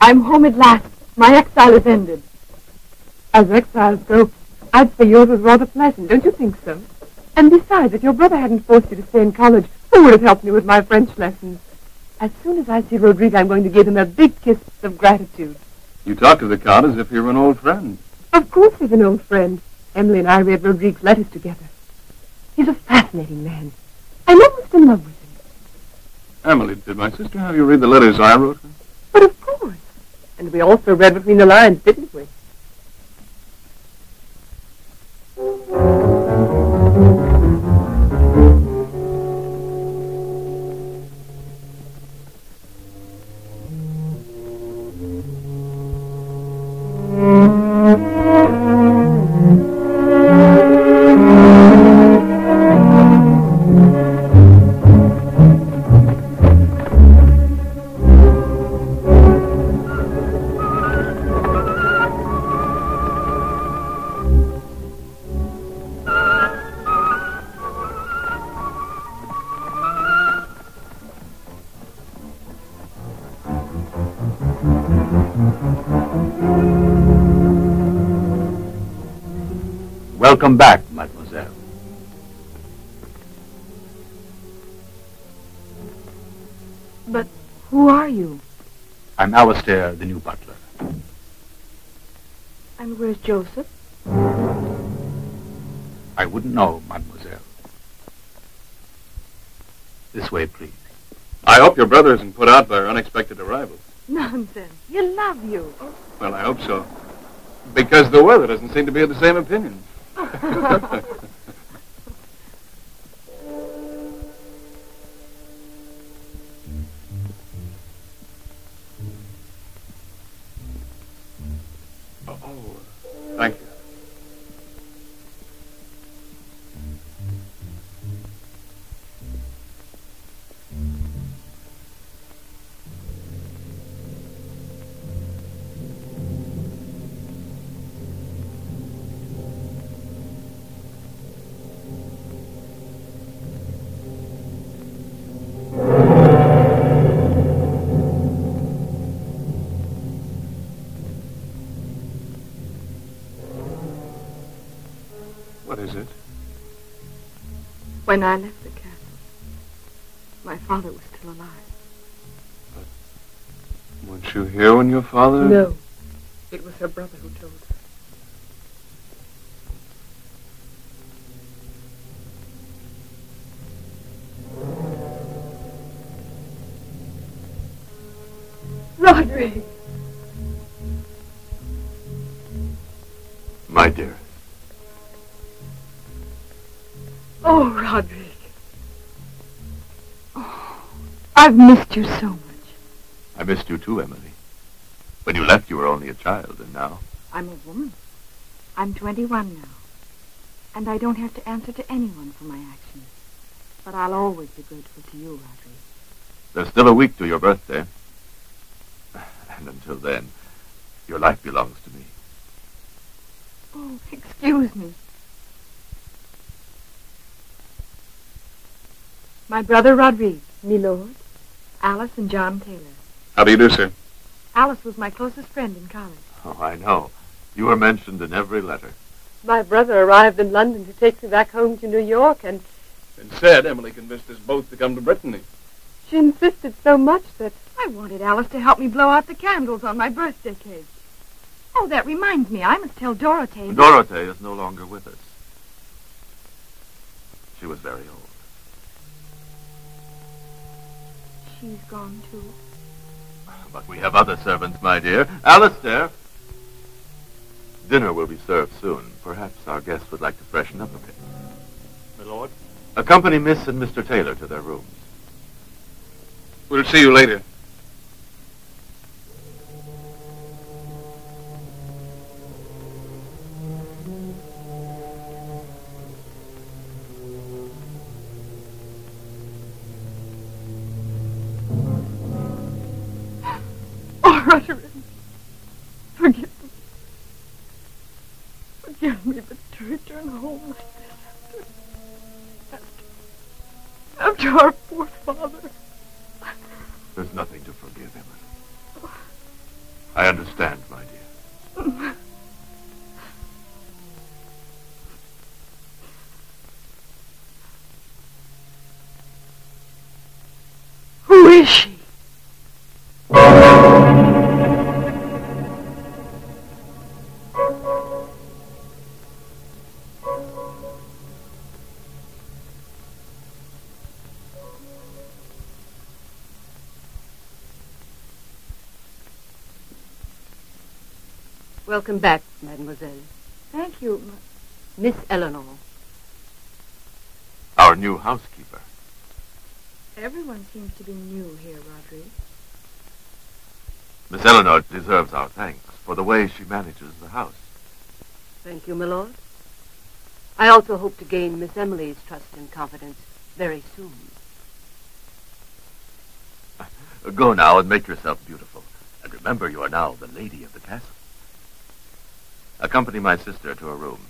I'm home at last. My exile is ended. As exiles go, I'd say yours was rather pleasant, don't you think so? And besides, if your brother hadn't forced you to stay in college, who would have helped me with my French lessons? As soon as I see Rodrigo, I'm going to give him a big kiss of gratitude. You talk to the Count as if you were an old friend. Of course he's an old friend. Emily and I read Rodrigue's letters together. He's a fascinating man. I'm almost in love with him. Emily, did my sister have you read the letters I wrote her? But of course. And we also read between the lines, didn't we? Welcome I'm Alastair, the new butler. And where's Joseph? I wouldn't know, mademoiselle. This way, please. I hope your brother isn't put out by our unexpected arrival. Nonsense. He'll love you. Well, I hope so. Because the weather doesn't seem to be of the same opinion. When I left the castle, my father was still alive. But weren't you here when your father... No. It was her brother who told her. Roderick! My dear. I've missed you so much. I missed you too, Emily. When you left, you were only a child, and now... I'm a woman. I'm 21 now. And I don't have to answer to anyone for my actions. But I'll always be grateful to you, Roderick. There's still a week to your birthday. And until then, your life belongs to me. Oh, excuse me. My brother Rodrigue, me lord. Alice and John Taylor. How do you do, sir? Alice was my closest friend in college. Oh, I know. You were mentioned in every letter. My brother arrived in London to take me back home to New York, and Instead, Emily convinced us both to come to Brittany. she insisted so much that I wanted Alice to help me blow out the candles on my birthday cake. Oh, that reminds me. I must tell Dorothea. that- Dorothea is no longer with us. She was very old. She's gone too. But we have other servants, my dear. Alistair! Dinner will be served soon. Perhaps our guests would like to freshen up a bit. My lord? Accompany Miss and Mr. Taylor to their rooms. We'll see you later. Who is she? Welcome back, mademoiselle. Thank you. Miss Eleanor. Our new housekeeper. Everyone seems to be new here, Rodriguez. Miss Eleanor deserves our thanks for the way she manages the house. Thank you, my lord. I also hope to gain Miss Emily's trust and confidence very soon. Go now and make yourself beautiful. And remember, you are now the lady of the castle. Accompany my sister to her rooms.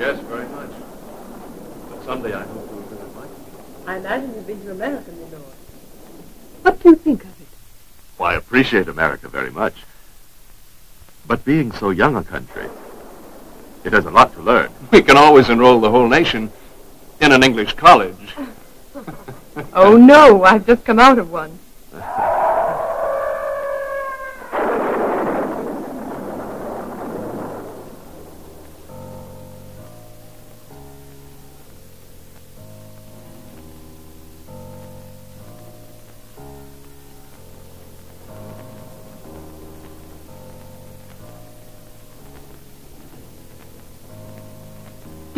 Yes, very much. But someday I hope you'll visit my I imagine you've been to America, my lord. What do you think of it? Well, I appreciate America very much. But being so young a country, it has a lot to learn. We can always enroll the whole nation in an English college. Oh, no, I've just come out of one.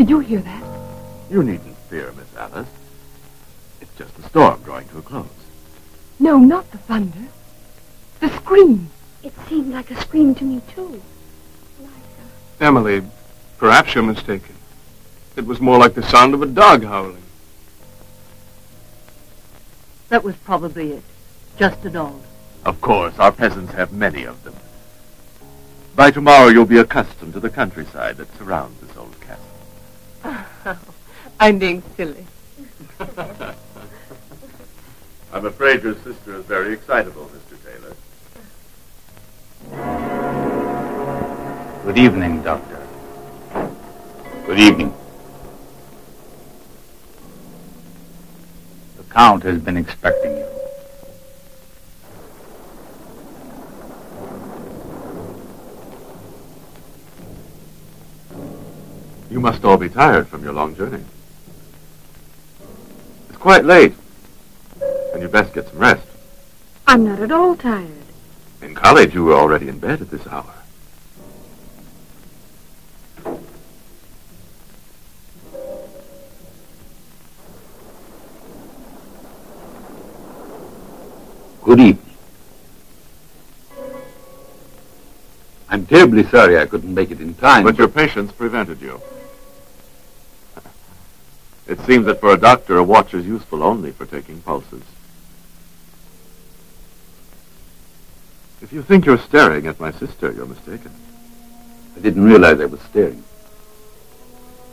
Did you hear that? You needn't fear, Miss Alice. It's just the storm drawing to a close. No, not the thunder. The scream. It seemed like a scream to me, too. Like a... Emily, perhaps you're mistaken. It was more like the sound of a dog howling. That was probably it. Just a dog. Of course, our peasants have many of them. By tomorrow, you'll be accustomed to the countryside that surrounds this old castle. I'm being silly. I'm afraid your sister is very excitable, Mr. Taylor. Good evening, Doctor. Good evening. The Count has been expecting you. must all be tired from your long journey. It's quite late, and you'd best get some rest. I'm not at all tired. In college, you were already in bed at this hour. Good evening. I'm terribly sorry I couldn't make it in time. But your patients prevented you. It seems that for a doctor, a watch is useful only for taking pulses. If you think you're staring at my sister, you're mistaken. I didn't realize I was staring.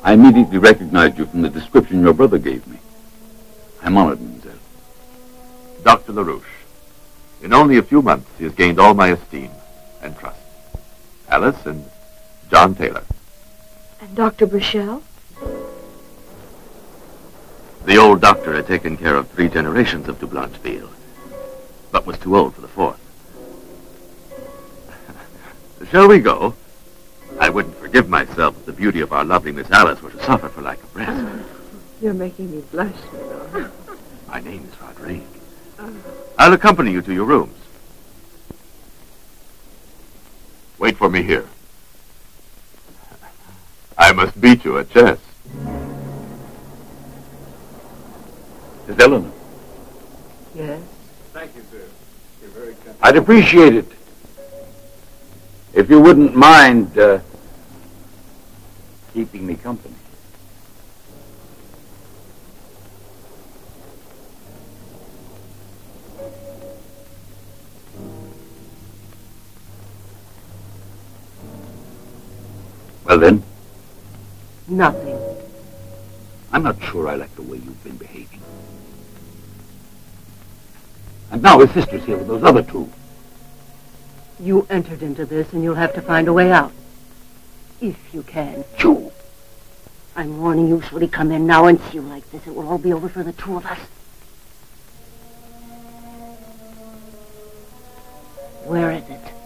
I immediately recognized you from the description your brother gave me. I'm honored, mademoiselle. Dr. LaRouche. In only a few months, he has gained all my esteem and trust. Alice and John Taylor. And Dr. Burchell? The old doctor had taken care of three generations of de Blancheville, but was too old for the fourth. Shall we go? I wouldn't forgive myself if the beauty of our lovely Miss Alice were to suffer for lack of rest. You're making me blush, Lenore. My name is Rodrigue. I'll accompany you to your rooms. Wait for me here. I must beat you at chess. Miss Eleanor, Yes? Thank you, sir. You're very kind. I'd appreciate it. If you wouldn't mind uh, keeping me company. Well then, Nothing. I'm not sure I like the way you've been behaving. And now his sister's here with those other two. You entered into this, and you'll have to find a way out. If you can. You! I'm warning you, should he come in now and see you like this, it will all be over for the two of us. Where is it?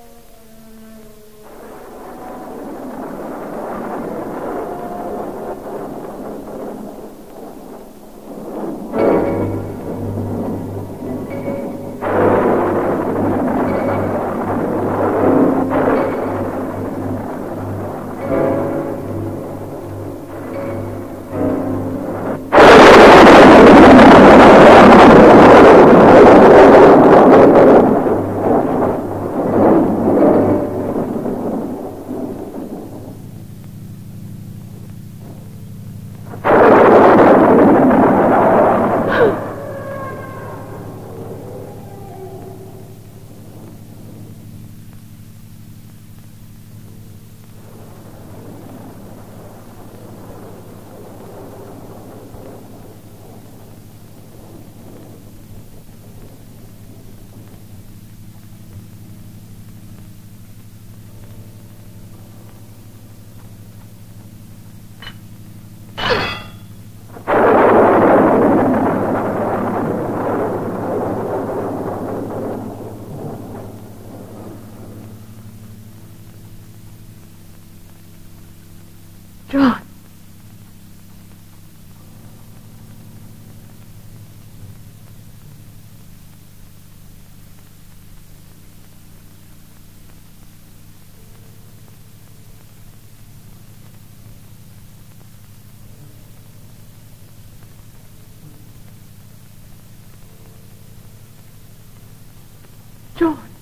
John.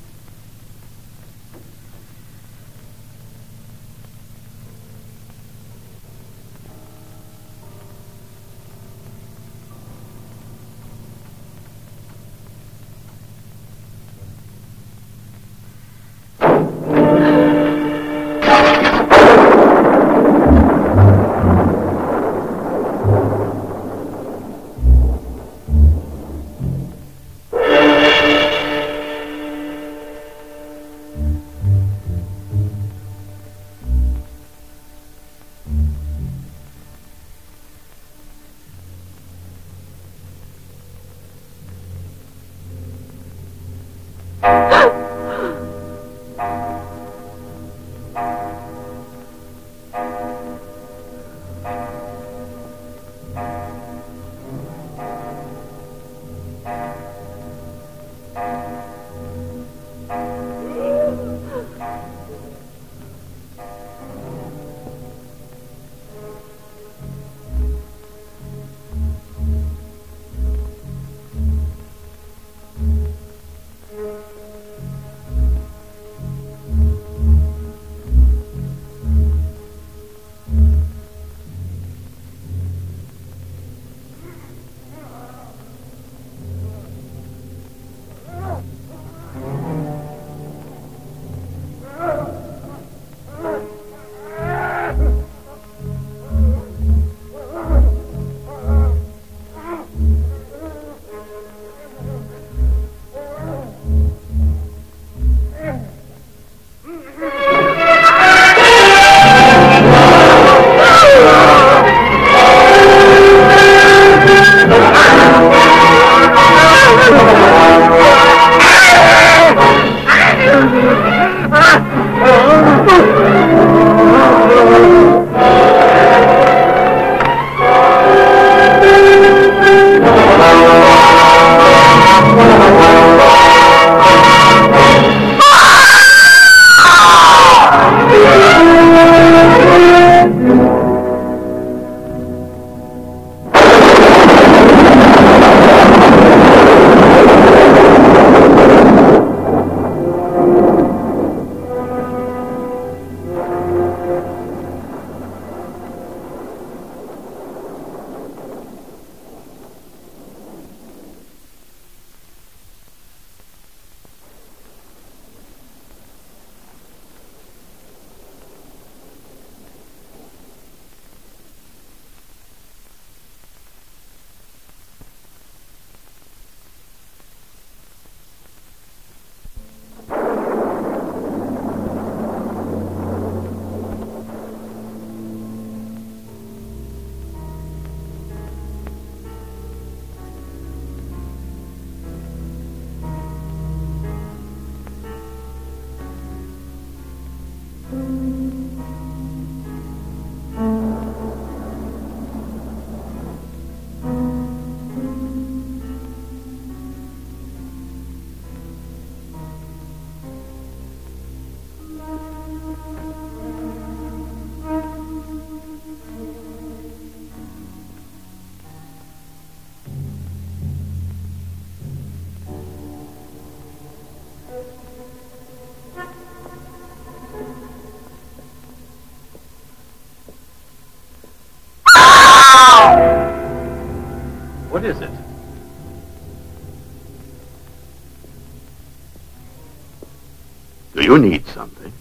You need something?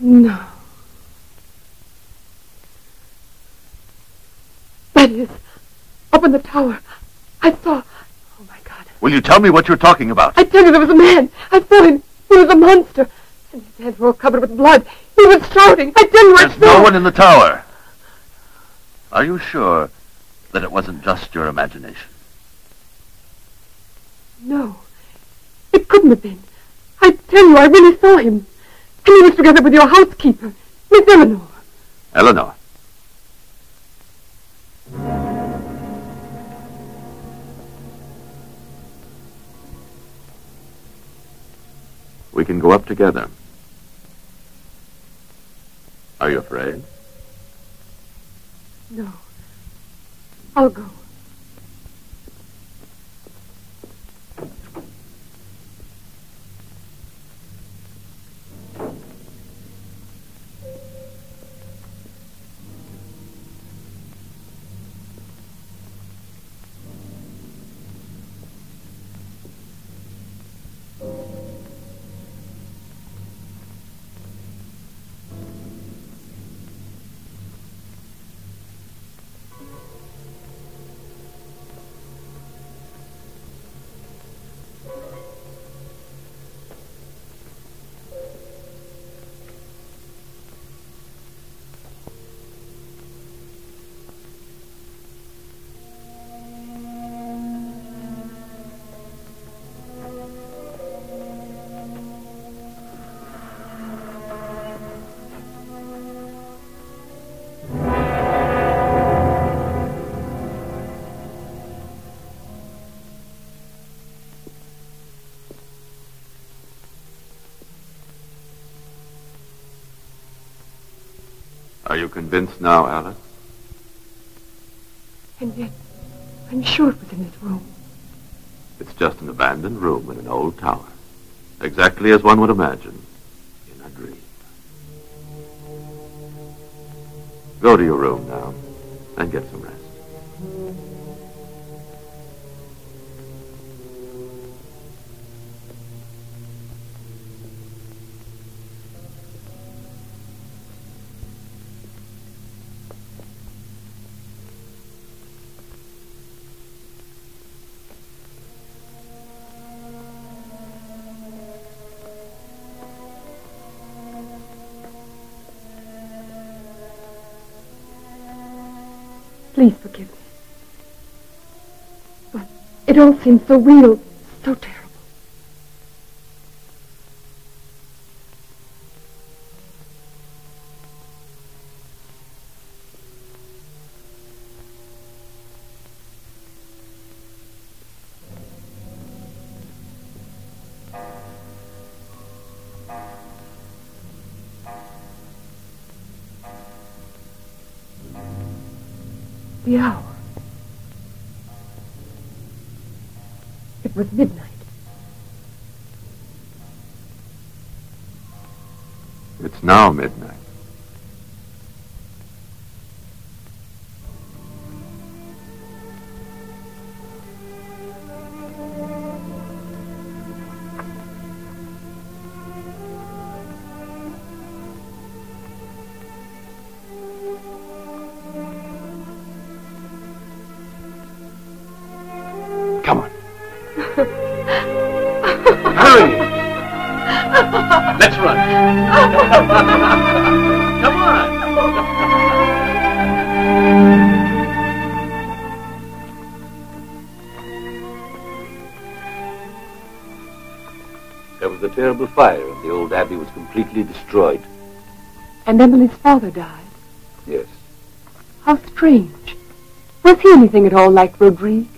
No. That is, up in the tower, I saw. Oh my God! Will you tell me what you're talking about? I tell you, there was a man. I saw him. He was a monster, and his hands were all covered with blood. He was shouting. I tell you, I There's saw. no one in the tower. Are you sure that it wasn't just your imagination? No, it couldn't have been. I tell you, I really saw him, and he was together with your housekeeper, Miss Eleanor. Eleanor. We can go up together. Are you afraid? No, I'll go. Convinced now, Alice? And yet, I'm sure it was in this room. It's just an abandoned room in an old tower. Exactly as one would imagine in a dream. Go to your room now and get some it all seems so real, It was midnight. It's now midnight. Come on. Hurry! Let's run. Come on. There was a terrible fire, and the old abbey was completely destroyed. And Emily's father died. Yes. How strange. Was he anything at all like Rodrigue?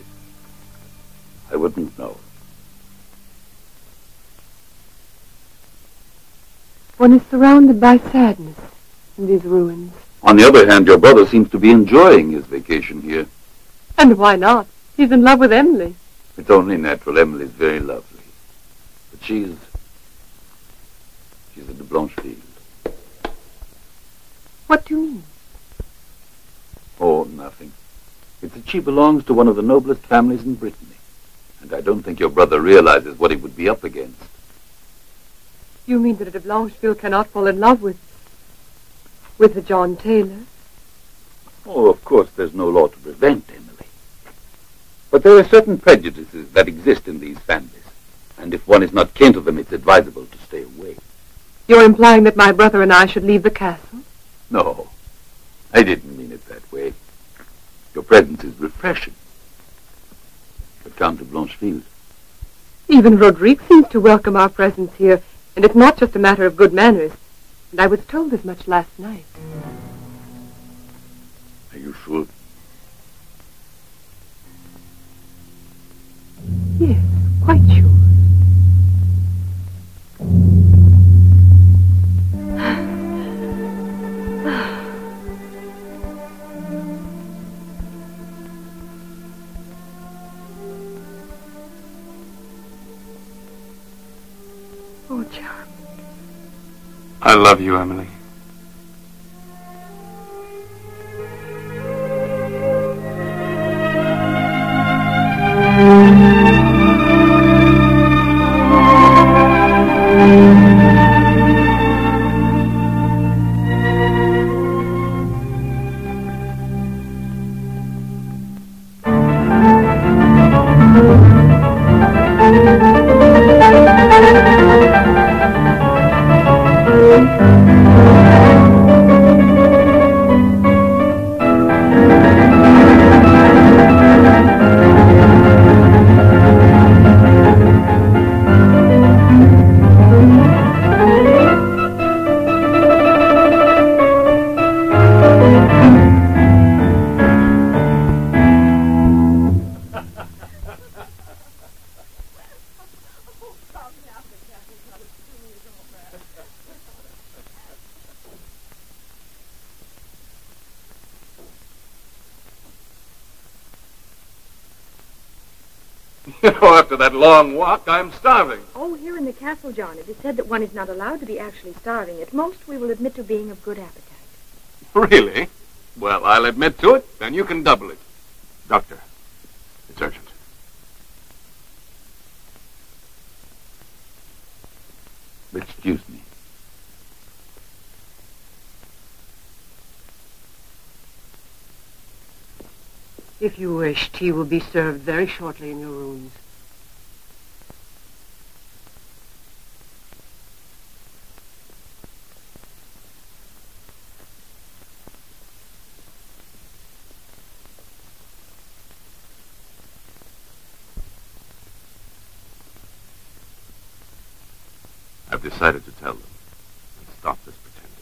I wouldn't know. One is surrounded by sadness in these ruins. On the other hand, your brother seems to be enjoying his vacation here. And why not? He's in love with Emily. It's only natural. Emily's very lovely. But she's... She's a de Blancheville. What do you mean? Oh, nothing. It's that she belongs to one of the noblest families in Brittany. And I don't think your brother realizes what he would be up against. You mean that a de Blancheville cannot fall in love with... with the John Taylor? Oh, of course, there's no law to prevent Emily. But there are certain prejudices that exist in these families. And if one is not kin to them, it's advisable to stay away. You're implying that my brother and I should leave the castle? No, I didn't mean it that way. Your presence is refreshing. But Count de Blancheville, Even Rodrigue seems to welcome our presence here, and it's not just a matter of good manners. And I was told as much last night. are you sure? Yes, quite sure. I love you, Emily. You after that long walk, I'm starving. Oh, here in the castle, John, it is said that one is not allowed to be actually starving. At most, we will admit to being of good appetite. Really? Well, I'll admit to it, then you can double it. Doctor, it's urgent. Excuse me. If you wish, tea will be served very shortly in your rooms. I've decided to tell them and stop this pretending.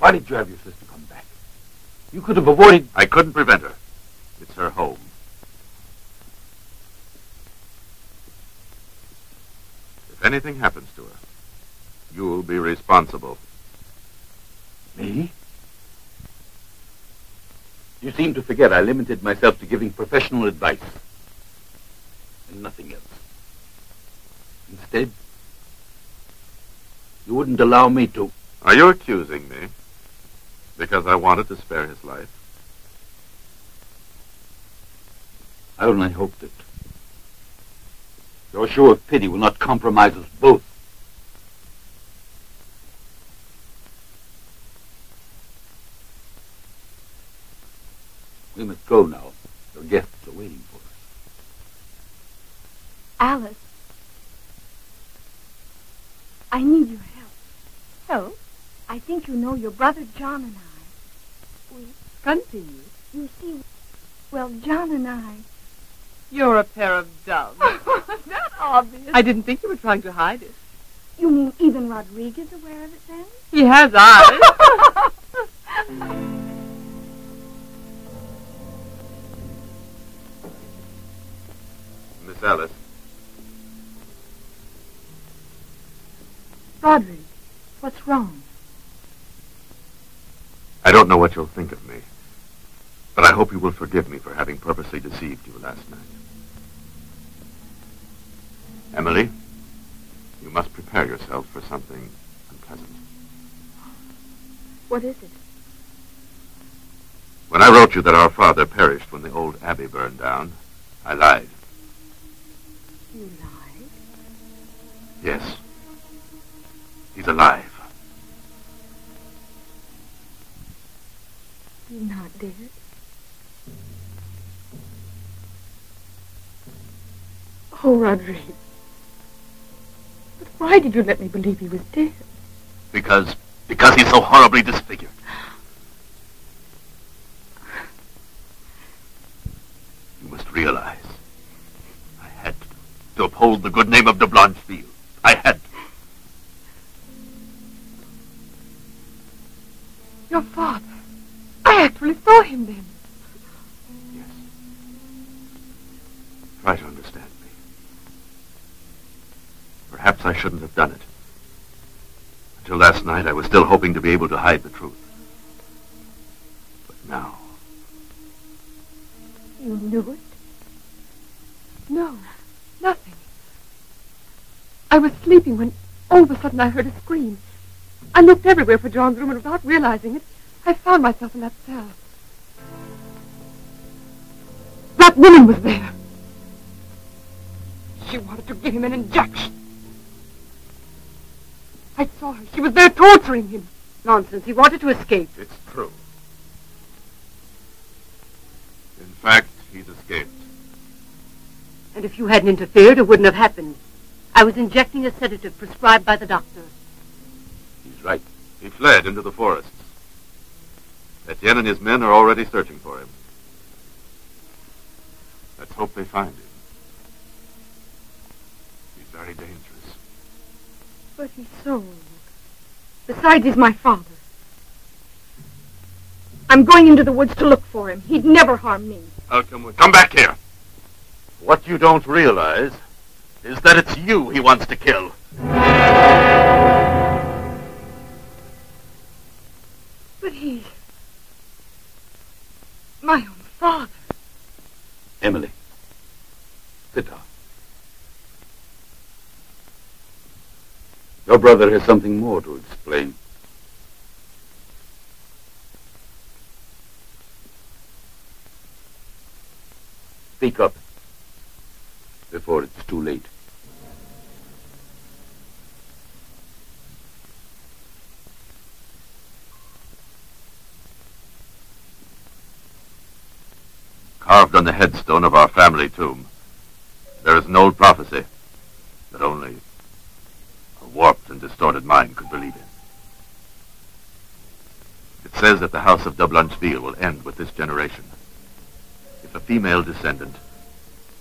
Why did you have your sister come back? You could have avoided... I couldn't prevent her. It's her home. If anything happens to her, you'll be responsible. Me? You seem to forget I limited myself to giving professional advice. And nothing else. Instead, you wouldn't allow me to... Are you accusing me? Because I wanted to spare his life? I only hope that your show of pity will not compromise us both. We must go now. Your guests are waiting for us. Alice, I need your help. Help? I think you know your brother John and I. We, Continue. you see, well, John and I. You're a pair of doves. that obvious. I didn't think you were trying to hide it. You mean even Rodriguez aware of it then? He has eyes. Miss Alice, Roderick, what's wrong? I don't know what you'll think of me, but I hope you will forgive me for having purposely deceived you last night. Emily, you must prepare yourself for something unpleasant. What is it? When I wrote you that our father perished when the old abbey burned down, I lied. You lied? Yes. He's alive. Not dead. Oh, Rodriguez. But why did you let me believe he was dead? Because, because he's so horribly disfigured. You must realize, I had to, to uphold the good name of de Blancheville. Him then. Yes. Try to understand me. Perhaps I shouldn't have done it. Until last night, I was still hoping to be able to hide the truth. But now, You knew it? No, nothing. I was sleeping when all of a sudden I heard a scream. I looked everywhere for John's room, and without realizing it, I found myself in that cell. That woman was there. She wanted to give him an injection. I saw her. She was there torturing him. Nonsense. He wanted to escape. it's true. In fact, he's escaped. And if you hadn't interfered, it wouldn't have happened. I was injecting a sedative prescribed by the doctor. He's right. He fled into the forests. Etienne and his men are already searching for him. Let's hope they find him. He's very dangerous. But he's so old. Besides, he's my father. I'm going into the woods to look for him. He'd never harm me. I'll come with Come back here. What you don't realize is that it's you he wants to kill. But he's my own father. Emily, down. Your brother has something more to explain. Speak up before it's too late. Carved on the headstone of our family tomb, there is an old prophecy that only a warped and distorted mind could believe in. It says that the house of de will end with this generation if a female descendant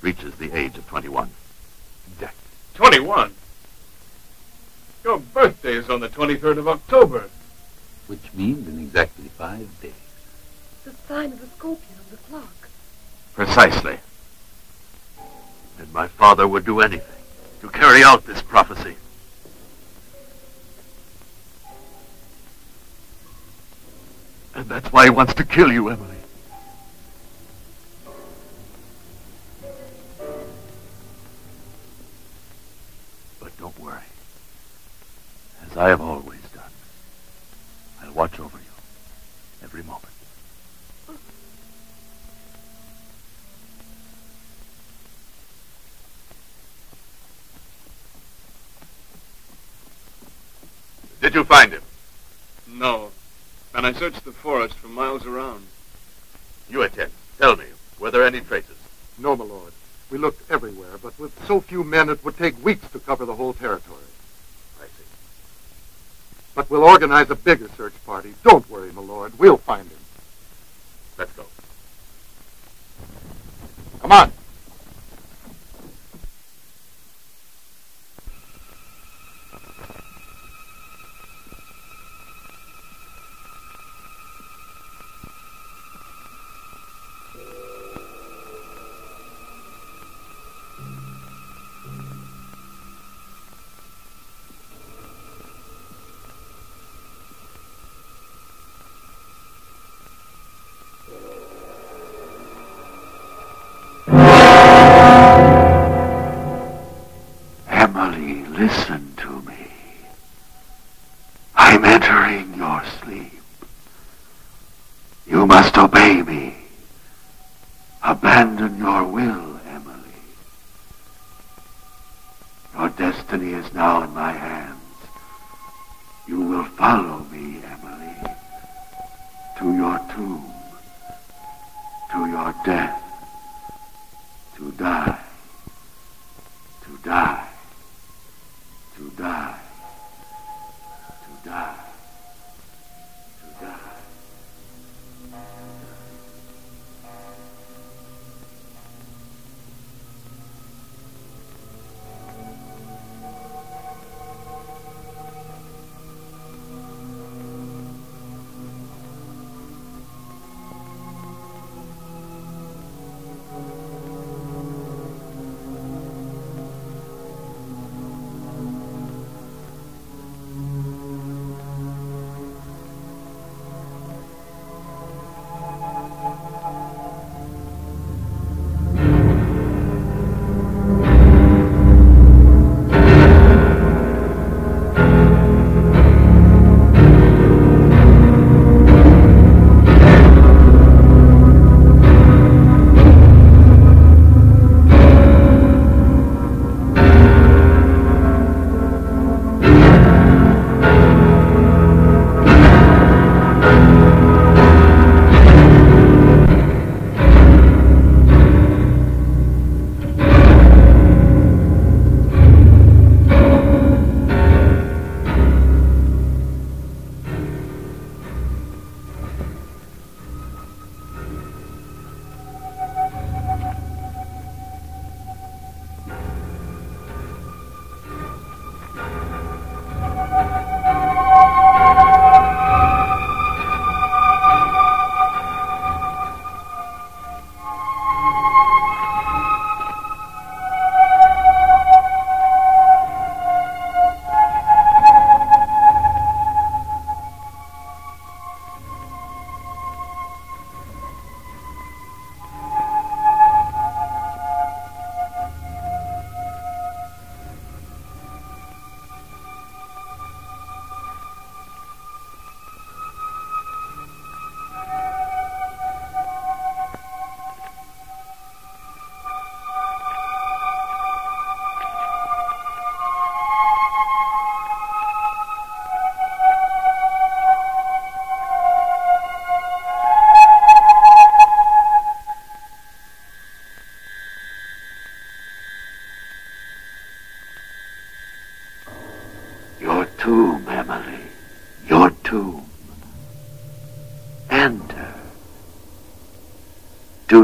reaches the age of 21. Exactly. 21. Your birthday is on the 23rd of October. Which means in exactly five days. The sign of the scorpion on the clock. Precisely. And my father would do anything to carry out this prophecy. And that's why he wants to kill you, Emily. But don't worry. As I have always done, I'll watch over you every moment. Did you find him? No. And I searched the forest for miles around. Etienne. Tell me, were there any traces? No, my lord. We looked everywhere, but with so few men, it would take weeks to cover the whole territory. I see. But we'll organize a bigger search party. Don't worry, my lord. We'll find him. Let's go. Come on. Abandon your will, Emily. Your destiny is now in my hands. You will follow me, Emily, to your tomb, to your death, to die,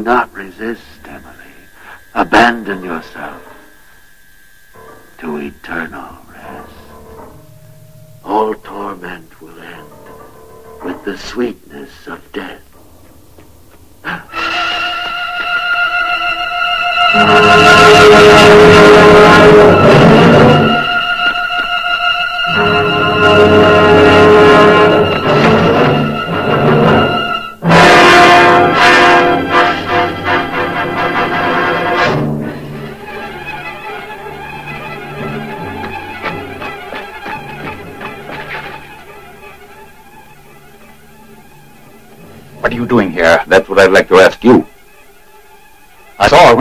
Do not resist, Emily. Abandon yourself to eternal rest. All torment will end with the sweetness of death.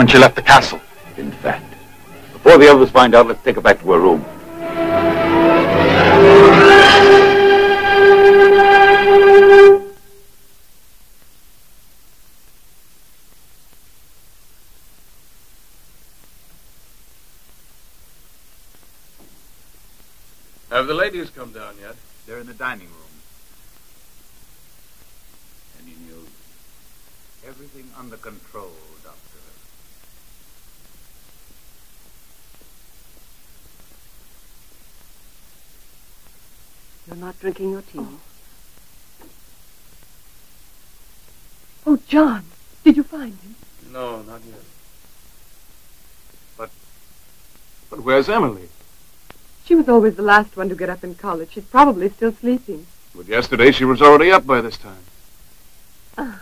When she left the castle. In fact, before the others find out, let's take her back to her room. Not drinking your tea. Oh, John, did you find him? No, not yet. But, but where's Emily? She was always the last one to get up in college. She's probably still sleeping. But yesterday she was already up by this time. Ah.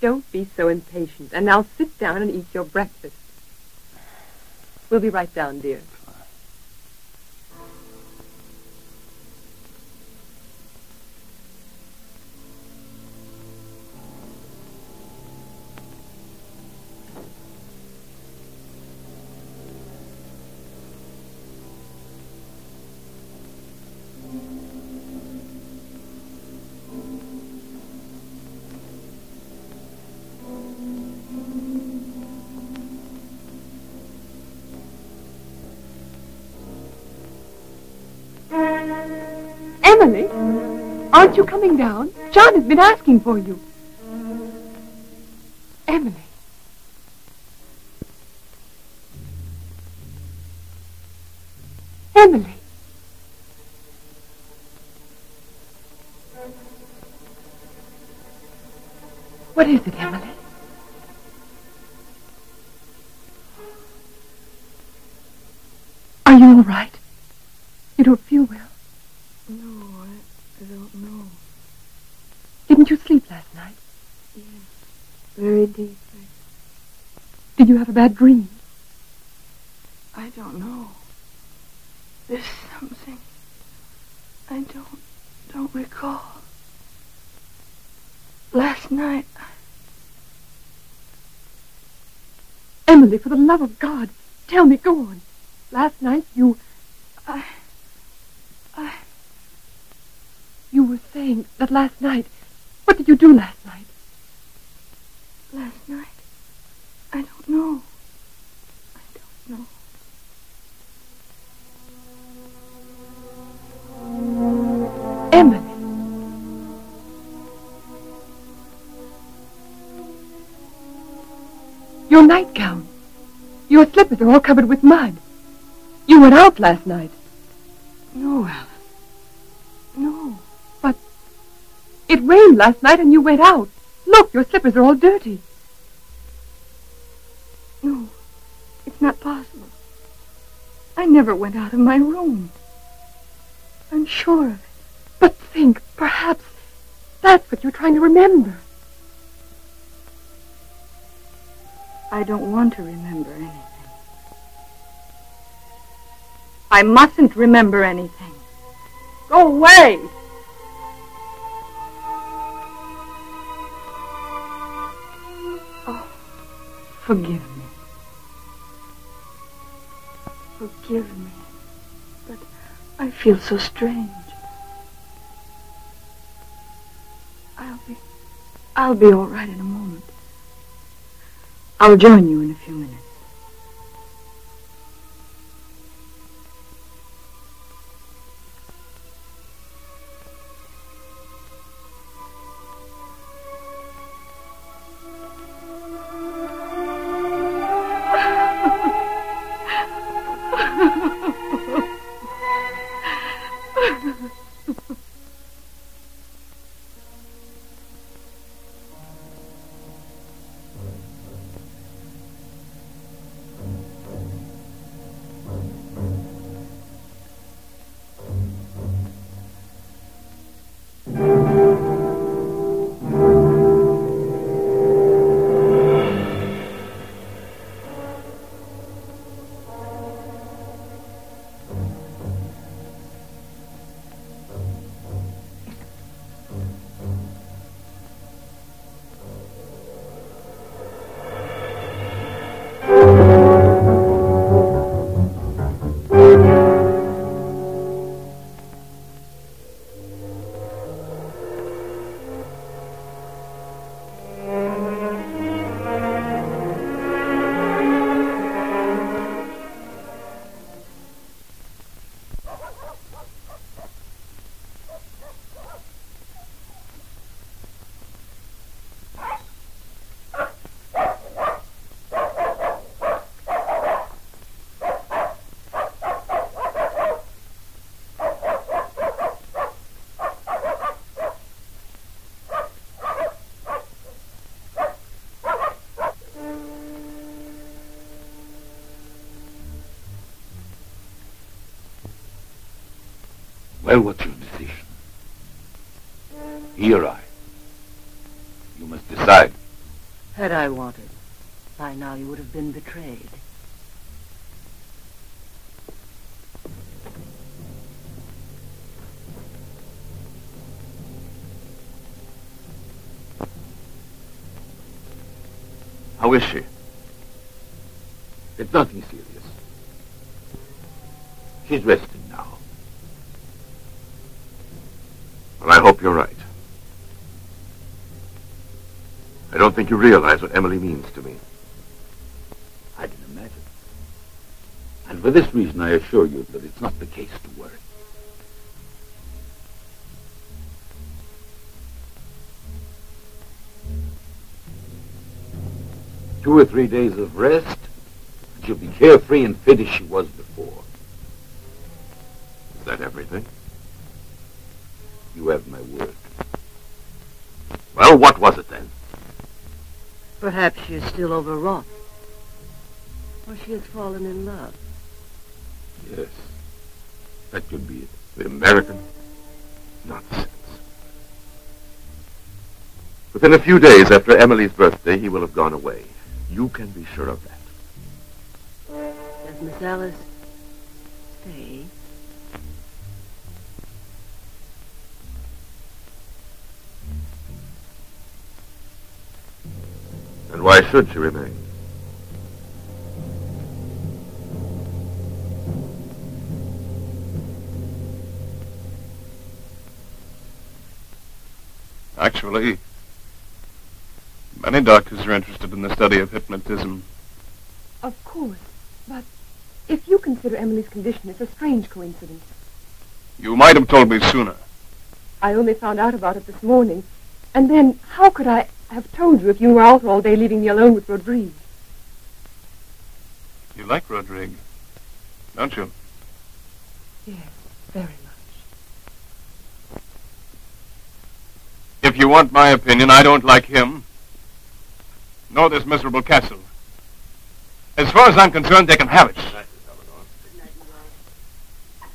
Don't be so impatient. And now sit down and eat your breakfast. We'll be right down, dear. Aren't you coming down? John has been asking for you. Emily. Emily. What is it, Emily? Bad dream? I don't know. There's something I don't don't recall. Last night, Emily, for the love of God, tell me, go on. Last night you... I... I... You were saying that last night... What did you do last night? Last night? I don't know. I don't know. Emily. Your nightgown. Your slippers are all covered with mud. You went out last night. No, Alice. No. But it rained last night and you went out. Look, your slippers are all dirty. Not possible. I never went out of my room. I'm sure of it. But think, perhaps that's what you're trying to remember. I don't want to remember anything. I mustn't remember anything. Go away! Oh, forgive me. Forgive me. But I feel so strange. I'll be... I'll be all right in a moment. I'll join you in a few minutes. Well, what's your decision? He or I? You must decide. Had I wanted, by now you would have been betrayed. think you realize what Emily means to me. I can imagine. And for this reason, I assure you that it's not the case to worry. Two or three days of rest, and she'll be carefree and fit as she was before. Is that everything? You have my word. Well, what was still overwrought. Or she has fallen in love. Yes. That could be it. The American? Nonsense. Within a few days after Emily's birthday, he will have gone away. You can be sure of that. Does Miss Alice stay? And why should she remain? Actually, many doctors are interested in the study of hypnotism. Of course. But if you consider Emily's condition, it's a strange coincidence. You might have told me sooner. I only found out about it this morning. And then, how could I have told you if you were out all day leaving me alone with Rodrigue? You like Rodrigue, don't you? Yes, very much. If you want my opinion, I don't like him. Nor this miserable castle. As far as I'm concerned, they can have it. Good night, Eleanor. Good night, you are.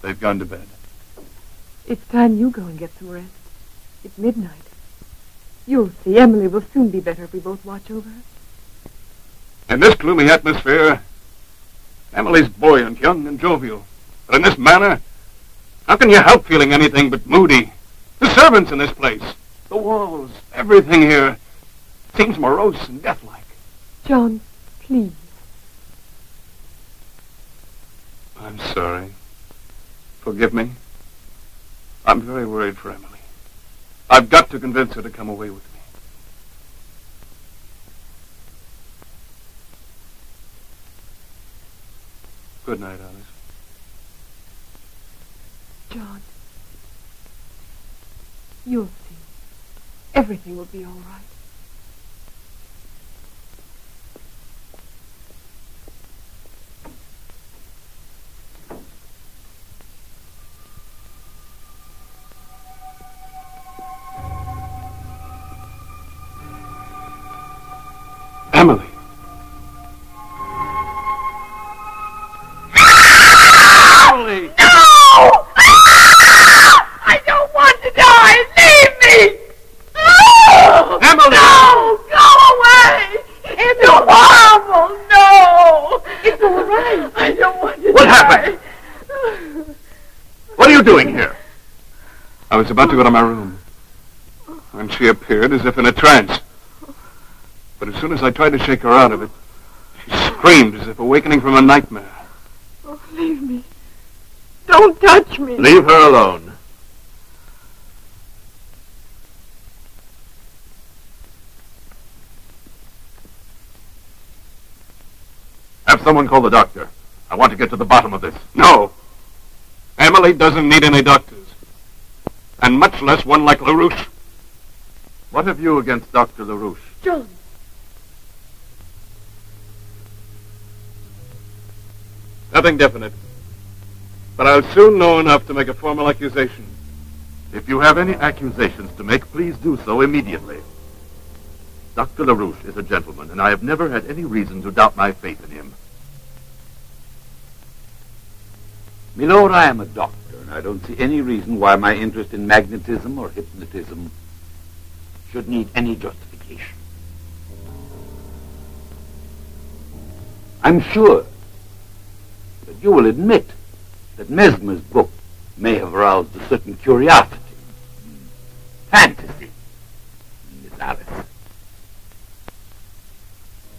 They've gone to bed. It's time you go and get some rest. It's midnight. You'll see Emily will soon be better if we both watch over her. In this gloomy atmosphere, Emily's buoyant, young, and jovial. But in this manner, how can you help feeling anything but moody? The servants in this place, the walls, everything here seems morose and deathlike. John, please. I'm sorry. Forgive me. I'm very worried for Emily. I've got to convince her to come away with me. Good night, Alice. John. You'll see. Everything will be all right. Was about to go to my room when she appeared as if in a trance. But as soon as I tried to shake her out of it, she screamed as if awakening from a nightmare. Oh, leave me. Don't touch me. Leave her alone. Have someone call the doctor. I want to get to the bottom of this. No. Emily doesn't need any doctors. And much less one like LaRouche. What have you against Dr. LaRouche? John. Nothing definite. But I'll soon know enough to make a formal accusation. If you have any accusations to make, please do so immediately. Dr. LaRouche is a gentleman, and I have never had any reason to doubt my faith in him. Milord, I am a doctor, and I don't see any reason why my interest in magnetism or hypnotism should need any justification. I'm sure that you will admit that Mesmer's book may have aroused a certain curiosity, fantasy in Miss Alice.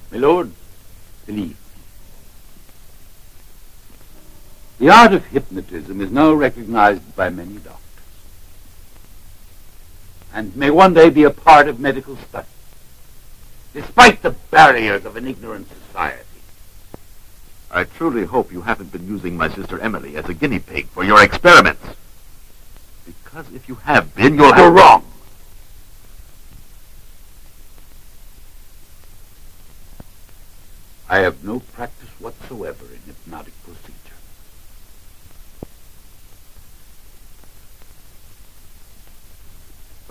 Milord, believe me. The art of hypnotism is now recognized by many doctors and may one day be a part of medical study, despite the barriers of an ignorant society. I truly hope you haven't been using my sister Emily as a guinea pig for your experiments. Because if you have been, you'll You're wrong. I have no practice whatsoever in hypnotic procedure.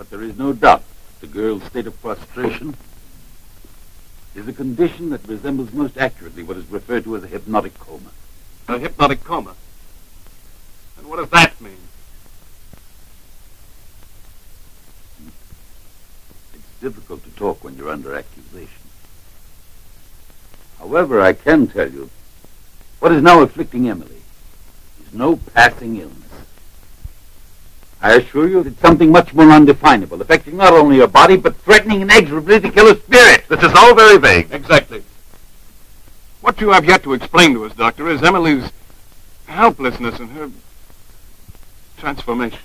But there is no doubt the girl's state of prostration is a condition that resembles most accurately what is referred to as a hypnotic coma. A hypnotic coma. And what does that mean? It's difficult to talk when you're under accusation. However, I can tell you what is now afflicting Emily is no passing illness. I assure you it's something much more undefinable, affecting not only her body, but threatening inexorably to kill her spirit. This is all very vague. Exactly. What you have yet to explain to us, Doctor, is Emily's helplessness and her transformation.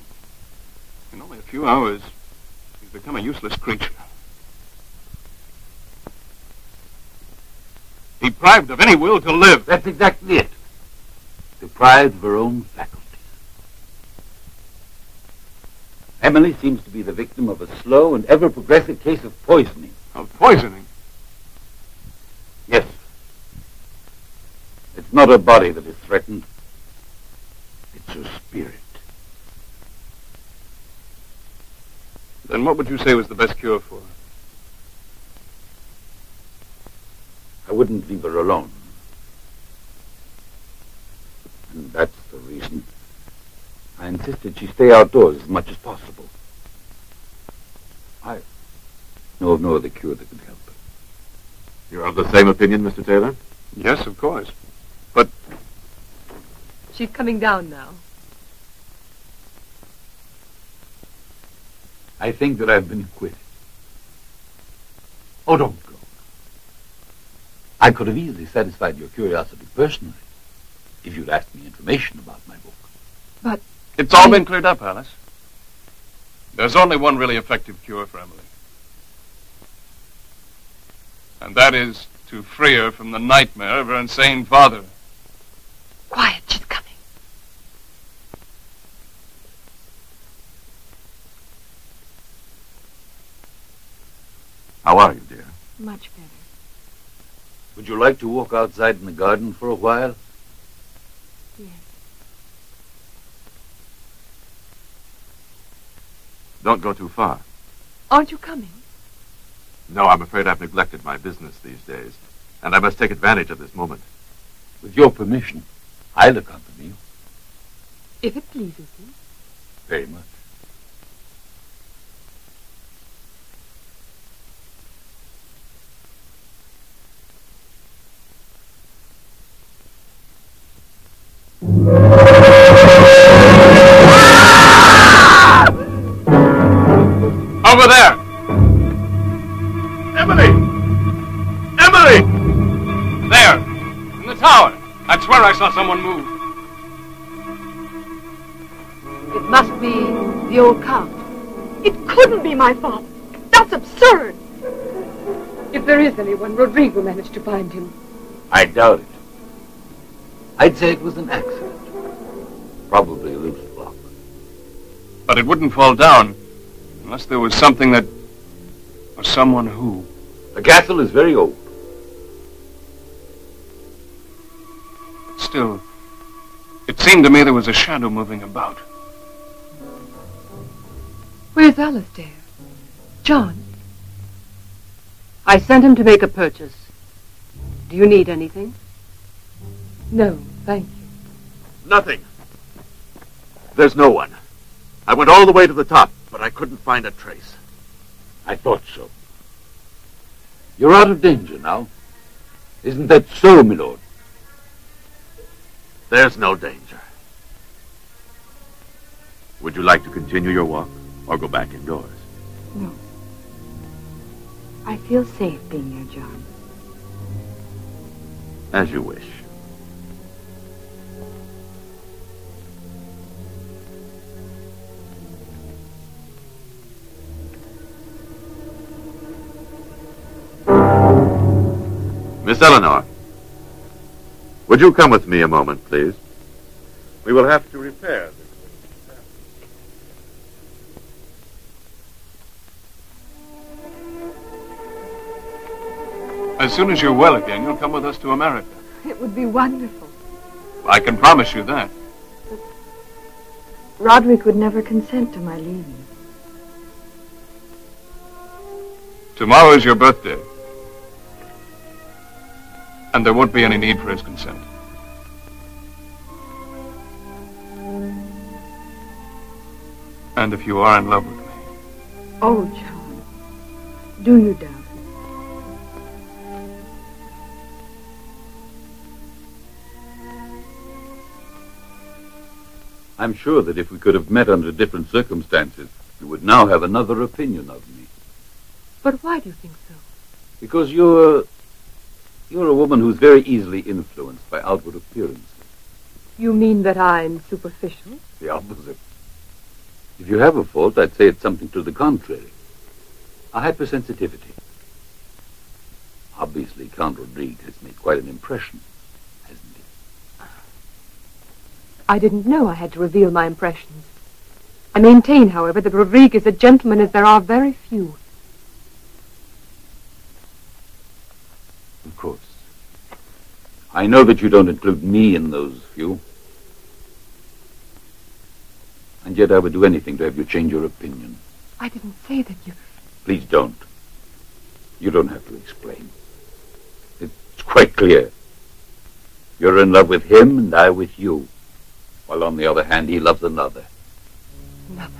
In only a few hours, she's become a useless creature. Deprived of any will to live. That's exactly it. Deprived of her own faculties. Emily seems to be the victim of a slow and ever progressive case of poisoning. Of poisoning? Yes. It's not her body that is threatened. It's her spirit. Then what would you say was the best cure for her? I wouldn't leave her alone. And that's the reason I insisted she stay outdoors as much as possible. I know of no other cure that could help her. You're of the same opinion, Mr. Taylor? Yes, of course. But She's coming down now. I think that I've been acquitted. Oh, don't go. I could have easily satisfied your curiosity personally if you'd asked me information about my book. But it's all been cleared up, Alice. There's only one really effective cure for Emily. And that is to free her from the nightmare of her insane father. quiet, she's coming. How are you, dear? Much better. Would you like to walk outside in the garden for a while? Yes. Don't go too far. Aren't you coming? No, I'm afraid I've neglected my business these days, and I must take advantage of this moment. With your permission, I'll accompany you. If it pleases you. Very much. Saw someone move. It must be the old count. It couldn't be my father. That's absurd. If there is anyone, Rodrigo managed to find him. I doubt it. I'd say it was an accident. Probably a loose block. But it wouldn't fall down unless there was something that... or someone who... The castle is very old. Still, it seemed to me there was a shadow moving about. Where's Alistair? John? I sent him to make a purchase. Do you need anything? No, thank you. Nothing. There's no one. I went all the way to the top, but I couldn't find a trace. I thought so. You're out of danger now. Isn't that so, my lord? There's no danger. Would you like to continue your walk or go back indoors? No. I feel safe being here, John. As you wish. Miss Eleanor, would you come with me a moment, please? We will have to repair this. As soon as you're well again, you'll come with us to America. It would be wonderful. I can promise you that. But Roderick would never consent to my leaving. Tomorrow is your birthday. And there won't be any need for his consent. And if you are in love with me, Oh, John. Do you doubt it? I'm sure that if we could have met under different circumstances, you would now have another opinion of me. But why do you think so? Because you're you're a woman who's very easily influenced by outward appearances. You mean that I'm superficial? The opposite. If you have a fault, I'd say it's something to the contrary. A hypersensitivity. Obviously, Count Rodrigue has made quite an impression, hasn't he? I didn't know I had to reveal my impressions. I maintain, however, that Rodrigue is a gentleman as there are very few. Of course. I know that you don't include me in those few. And yet I would do anything to have you change your opinion. I didn't say that you... Please don't. You don't have to explain. It's quite clear. You're in love with him and I with you. While on the other hand, he loves another. Another.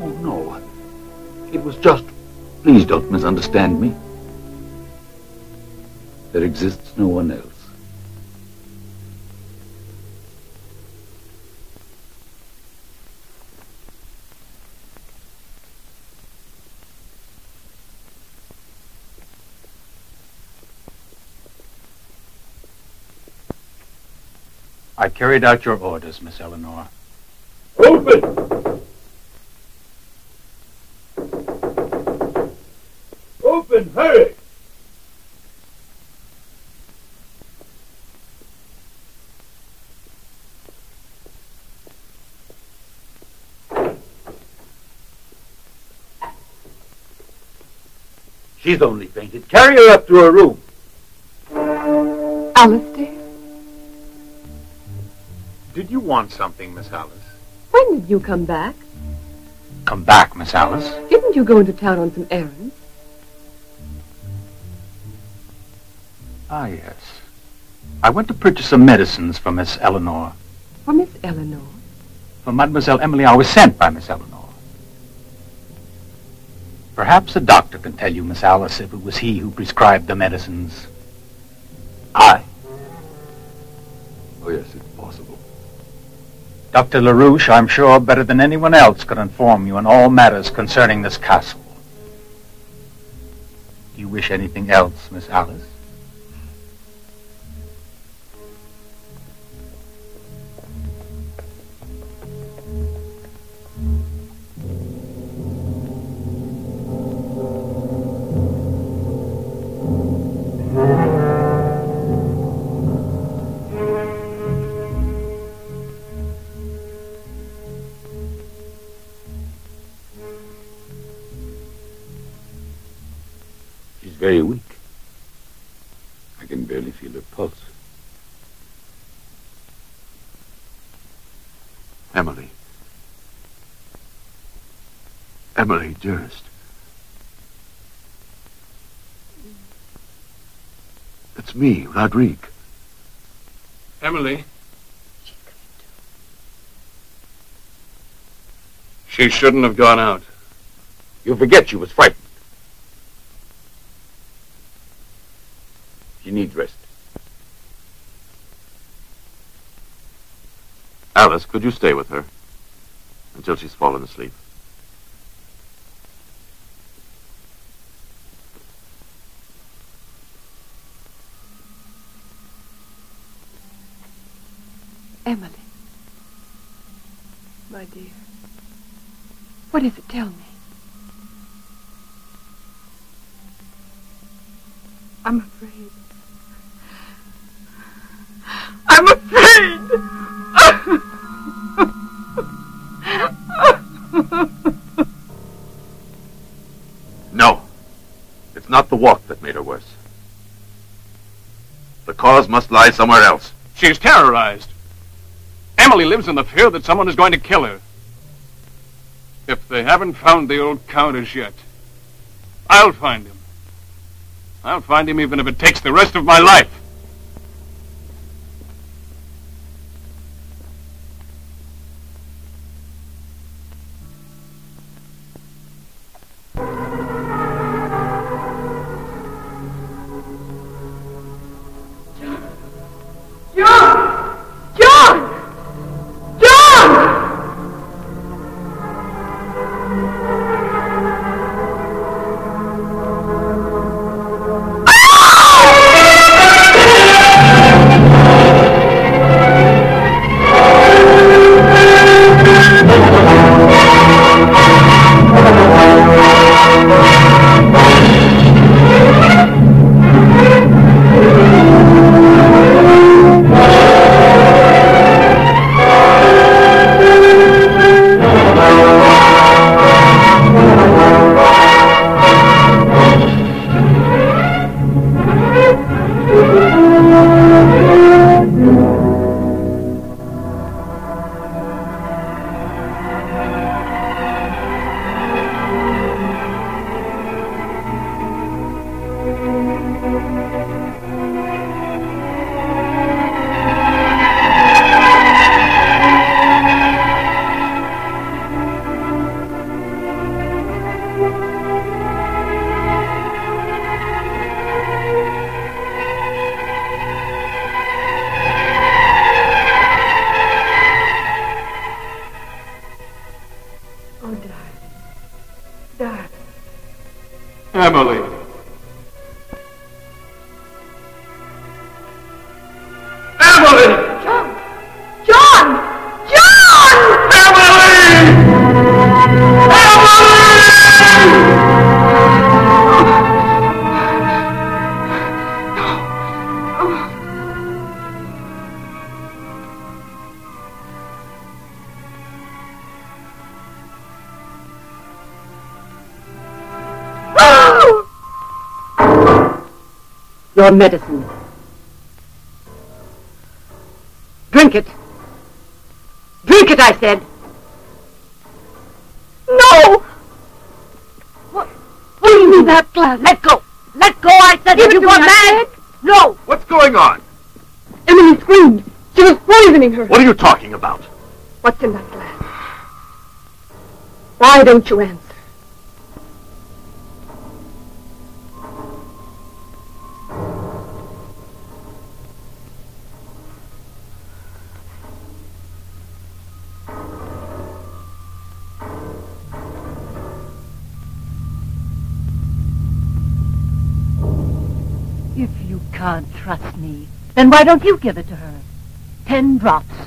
Oh, no. It was just... Please don't misunderstand me. There exists no one else. I carried out your orders, Miss Eleanor. Open! Open! Hurry! She's only fainted. Carry her up to her room. Alistair, Did you want something, Miss Alice? when did you come back? Come back, Miss Alice. Didn't you go into town on some errands? Ah, yes. I went to purchase some medicines for Miss Eleanor. For Miss Eleanor? For Mademoiselle Emily, I was sent by Miss Eleanor. Perhaps a doctor can tell you, Miss Alice, if it was he who prescribed the medicines. I? Oh, yes, it's possible. Dr. LaRouche, I'm sure, better than anyone else, could inform you on all matters concerning this castle. Do you wish anything else, Miss Alice? Emily, dearest. It's me, Rodrigue. Emily. She shouldn't have gone out. You forget she was frightened. She needs rest. Alice, could you stay with her until she's fallen asleep? Somewhere else. She's terrorized. Emily lives in the fear that someone is going to kill her. If they haven't found the old countess yet, I'll find him. I'll find him even if it takes the rest of my life. Emily. Your medicine. Drink it. Drink it, I said. No! What what do you mean that glass? Let go. Let go, I said. Give you to gone me, I mad? No. What's going on? Emily screamed. She was poisoning her. What are you talking about? What's in that glass? Why don't you answer? Trust me, then why don't you give it to her? Ten drops.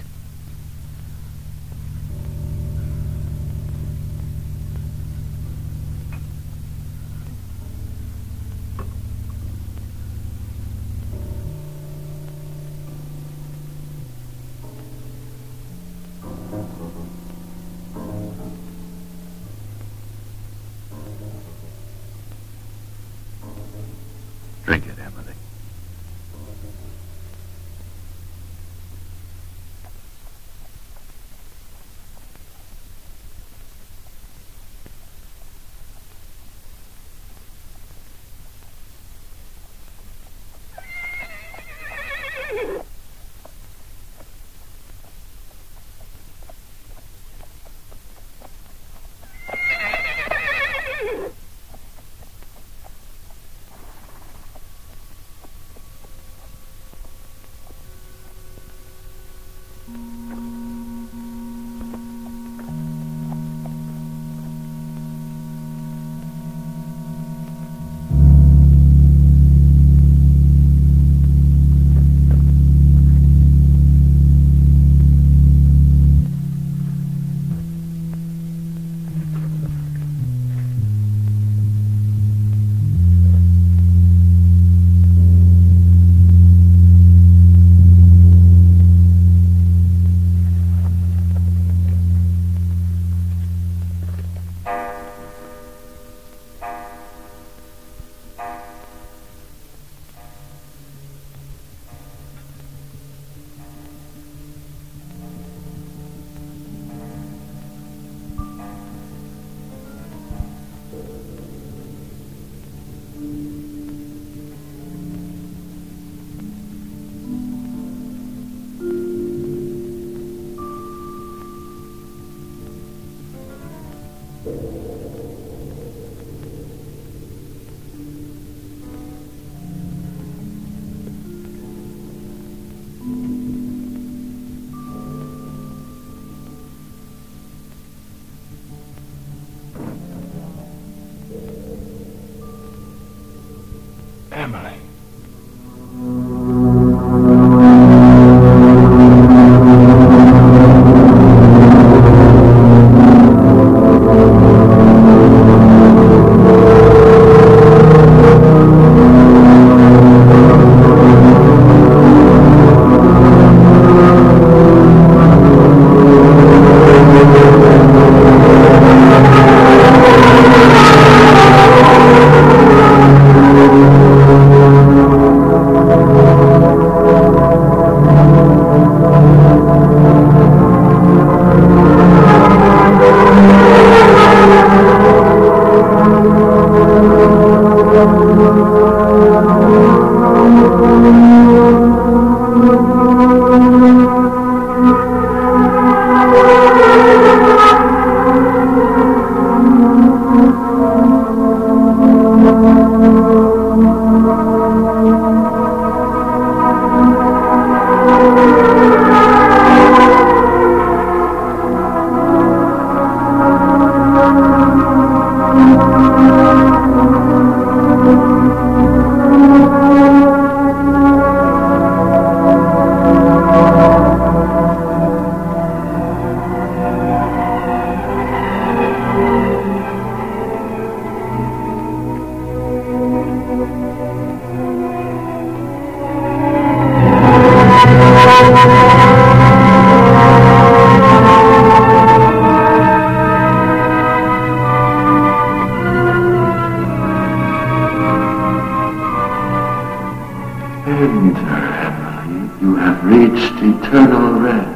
Enter, Emily. You have reached eternal rest.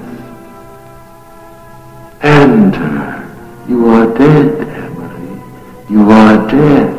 Enter. You are dead, Emily. You are dead.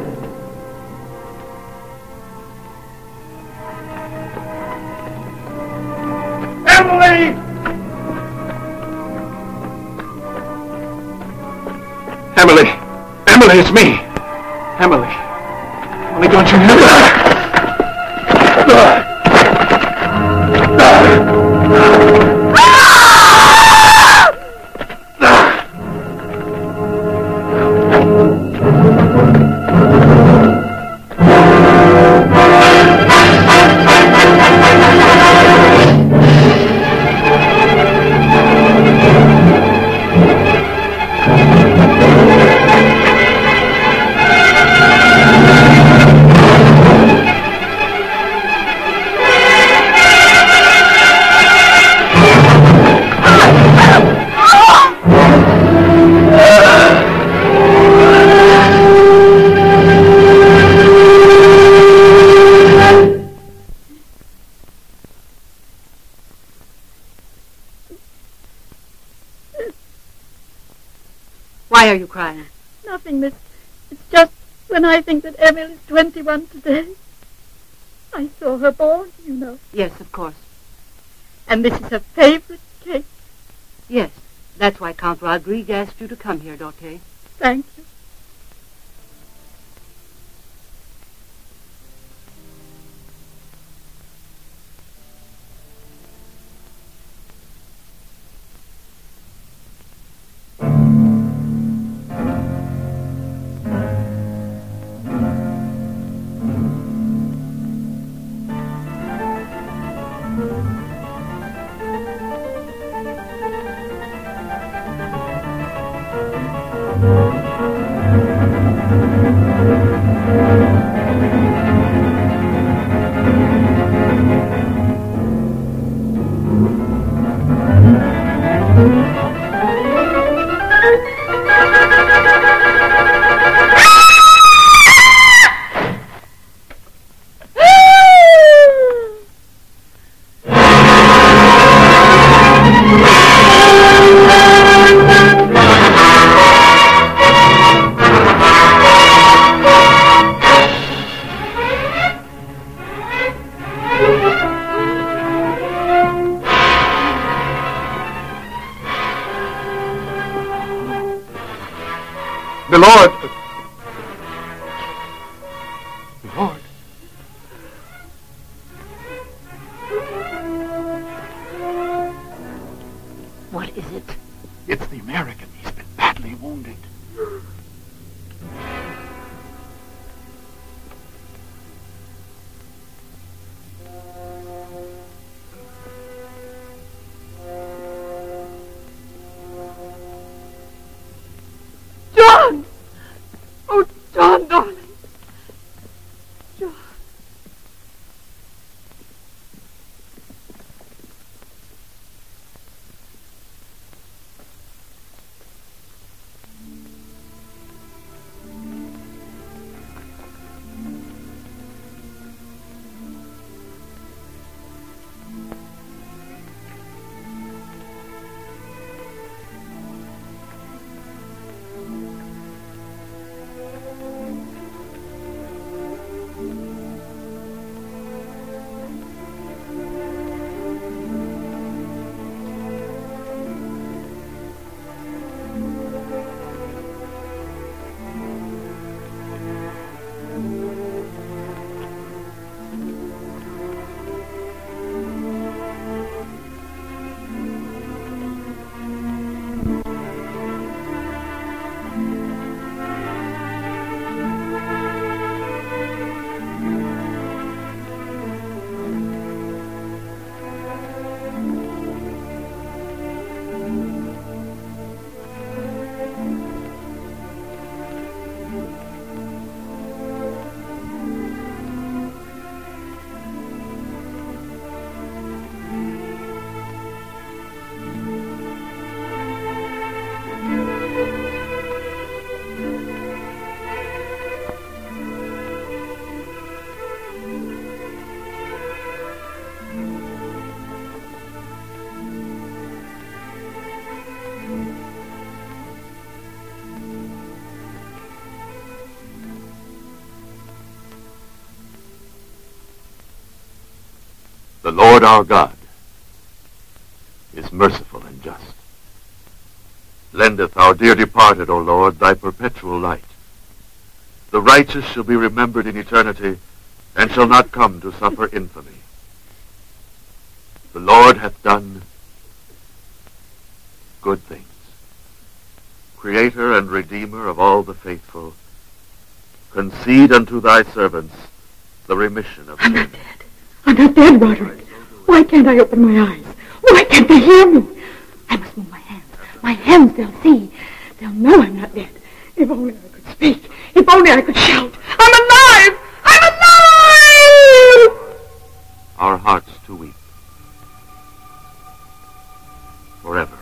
21 today. I saw her born, you know. Yes, of course. And this is her favorite cake. Yes. That's why Count Rodrigue asked you to come here, Dorte. Thank you. the Lord. Lord our God is merciful and just. Lendeth our dear departed, O Lord, thy perpetual light. The righteous shall be remembered in eternity, and shall not come to suffer infamy. The Lord hath done good things. Creator and Redeemer of all the faithful, concede unto thy servants the remission of I'm sin. not dead. I'm not dead, Roderick. Why can't I open my eyes? Why can't they hear me? I must move my hands. My hands, they'll see. They'll know I'm not dead. If only I could speak. If only I could shout. I'm alive! I'm alive! Our hearts to weep. Forever,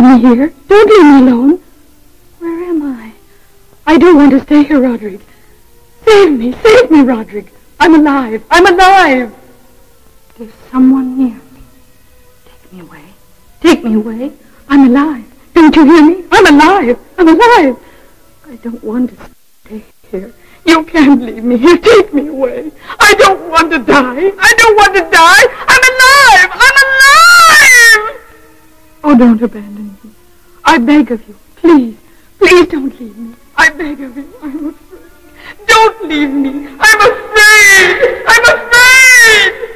leave me here. Don't leave me alone. Where am I? I do want to stay here, Roderick. Save me, save me, Roderick. I'm alive. I'm alive. There's someone near me. Take me away. Take me away. I'm alive. Don't you hear me? I'm alive. I'm alive. I don't want to stay here. You can't leave me here. Take me away. I don't want to die. I don't want to die. I'm alive. I'm alive. Don't abandon me. I beg of you. Please. Please don't leave me. I beg of you. I'm afraid. Don't leave me. I'm afraid. I'm afraid.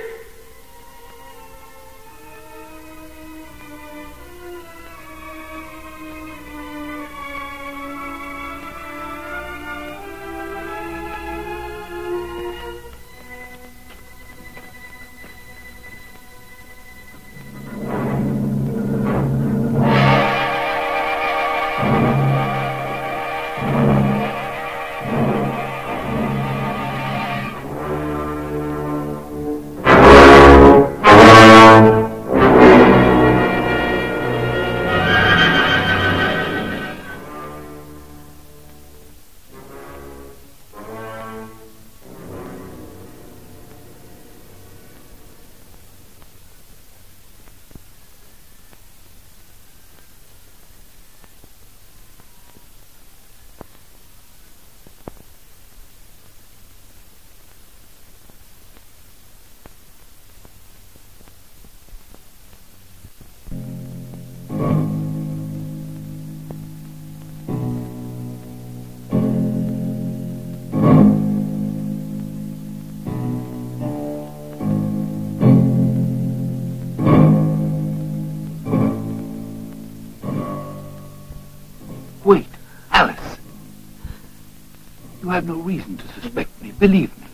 Have no reason to suspect me, believe me.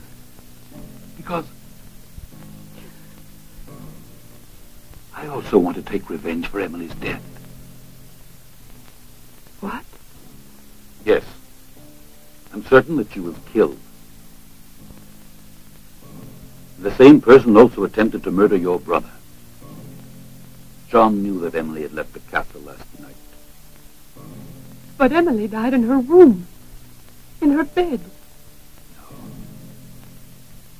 Because I also want to take revenge for Emily's death. What? Yes. I'm certain that she was killed. The same person also attempted to murder your brother. John knew that Emily had left the castle last night. But Emily died in her room. In her bed.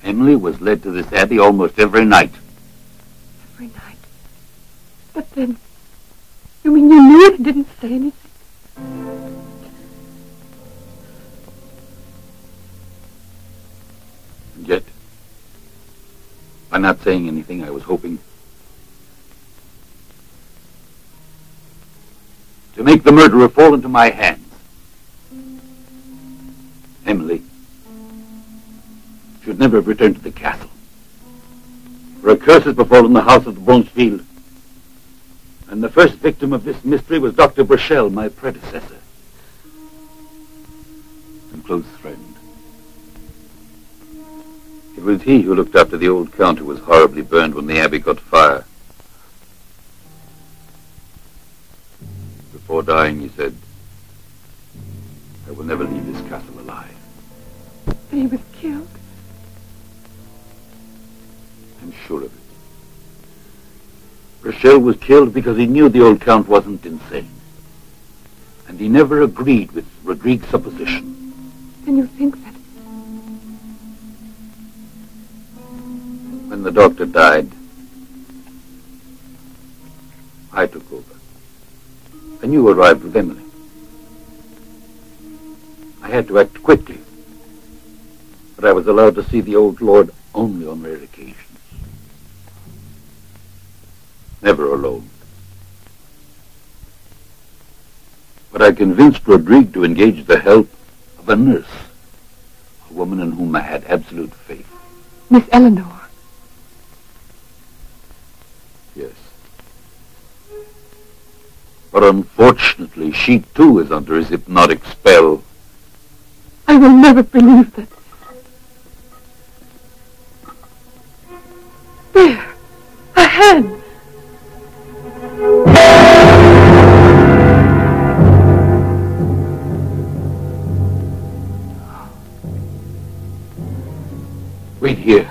Emily was led to this abbey almost every night. Every night. But then, you mean you knew it and didn't say anything? And yet, by not saying anything, I was hoping to make the murderer fall into my hands. Should never have returned to the castle. For a curse has befallen the house of the Blancheville. And the first victim of this mystery was Dr. Burchell, my predecessor. And close friend. It was he who looked after the old count who was horribly burned when the abbey caught fire. Before dying, he said, I will never leave this castle alive. But he was killed? Sure of it. Rochelle was killed because he knew the old count wasn't insane. And he never agreed with Rodrigue's supposition. Then you think that... When the doctor died, I took over. And you arrived with Emily. I had to act quickly. But I was allowed to see the old lord only on rare occasions. Never alone. But I convinced Rodrigue to engage the help of a nurse, a woman in whom I had absolute faith. Miss Eleanor. Yes. But unfortunately, she too is under his hypnotic spell. I will never believe that. There. A hand. Wait here.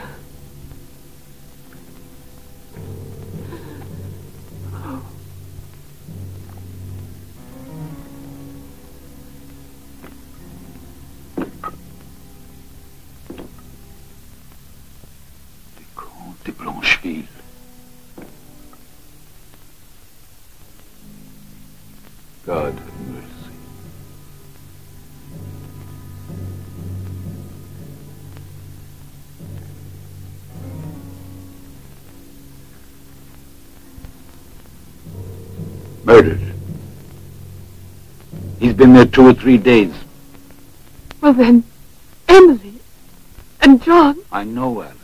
Been there two or three days. Well then, Emily and John. I know, Alice.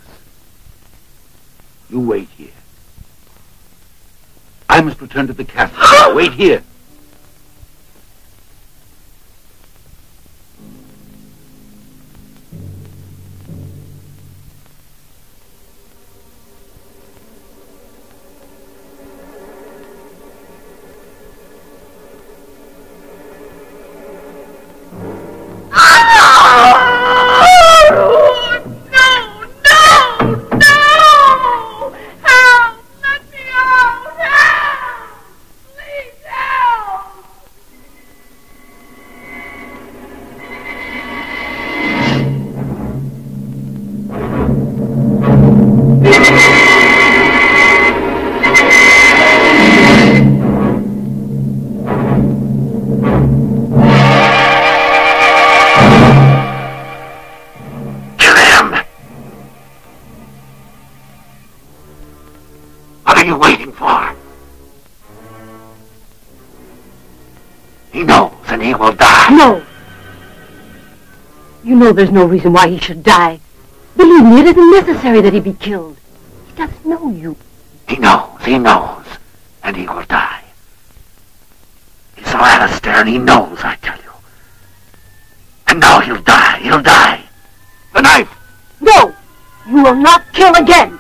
You wait here. I must return to the castle. wait here. There's no reason why he should die. Believe me, it isn't necessary that he be killed. He doesn't know you. He knows, he knows, and he will die. He saw Alistair and he knows, I tell you. And now he'll die, he'll die. The knife! No! You will not kill again!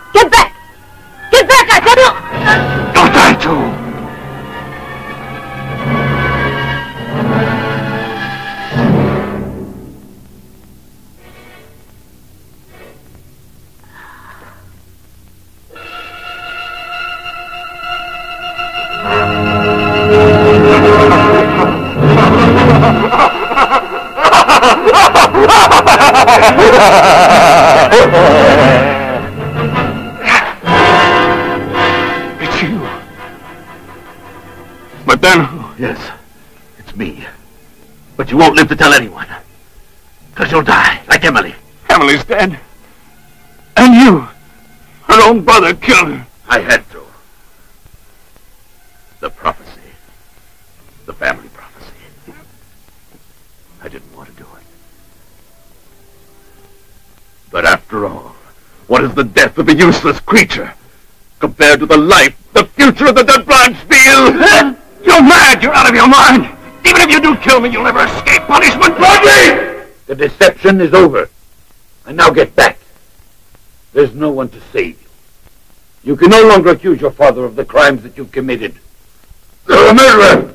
Useless creature compared to the life, the future of the de Blancheville? You're mad! You're out of your mind! Even if you do kill me, you'll never escape punishment! Rodney! The deception is over. And now get back. There's no one to save you. You can no longer accuse your father of the crimes that you've committed. You're a murderer!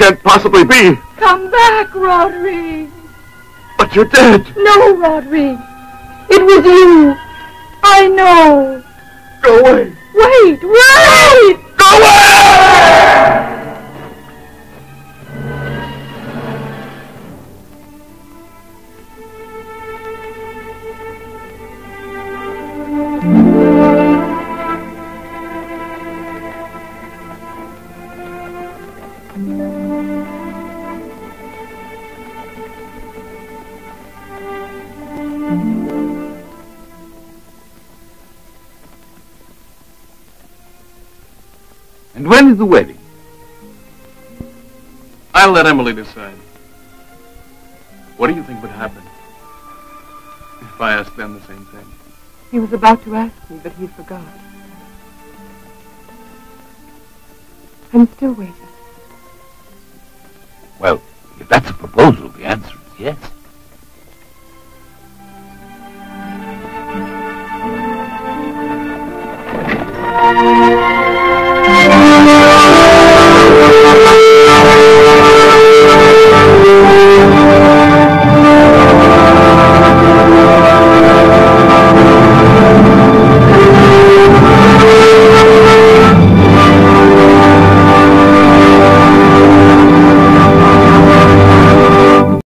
Can't possibly be! Come back, Roderick. But you're dead! No, Roderick. It was you. I know. Go away! Wait, wait! The wedding? I'll let Emily decide. What do you think would happen if I asked them the same thing? He was about to ask me, but he forgot. I'm still waiting. Well, if that's a proposal,